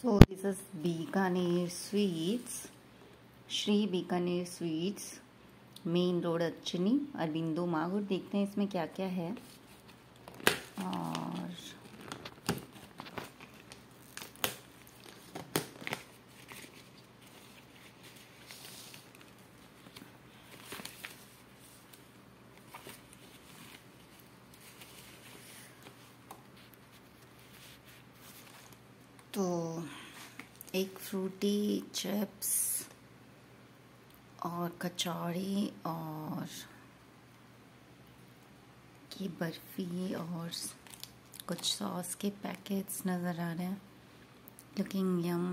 So this is Bikaner Sweets, Shri Bikaner sweets main road अच्छनी Aurobindo मागुर देखते हैं इसमें क्या क्या है। और तो एक फ्रूटी, चिप्स और कचौड़ी और की बर्फ़ी और कुछ सॉस के पैकेट्स नज़र आ रहे हैं। Looking yum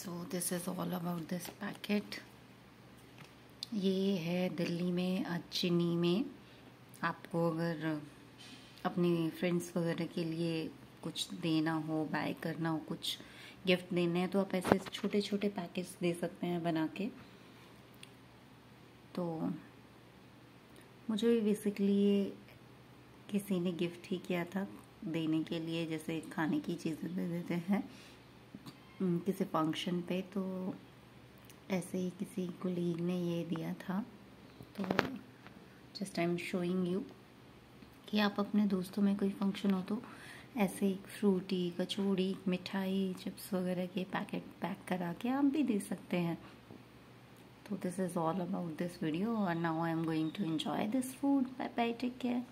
so this is all about this packet ये है दिल्ली में अचिनी में। आपको अगर, अपने फ्रेंड्स वगैरह के लिए कुछ देना हो बाय करना हो, कुछ गिफ्ट देना है तो आप ऐसे छोटे छोटे पैकेट्स दे सकते हैं बना के। तो मुझे भी बेसिकली किसी ने गिफ्ट ही किया था देने के लिए, जैसे खाने की चीज़ें दे देते हैं। किसी फ़ंक्शन पे तो ऐसे ही किसी कोलीग ने ये दिया था। तो just I am showing you कि आप अपने दोस्तों में कोई फ़ंक्शन हो तो ऐसे एक फ्रूटी कचौड़ी, मिठाई चिप्स वगैरह के पैकेट पैक करा के आप भी दे सकते हैं। तो this is all about this video और now I am going to enjoy this food bye bye take care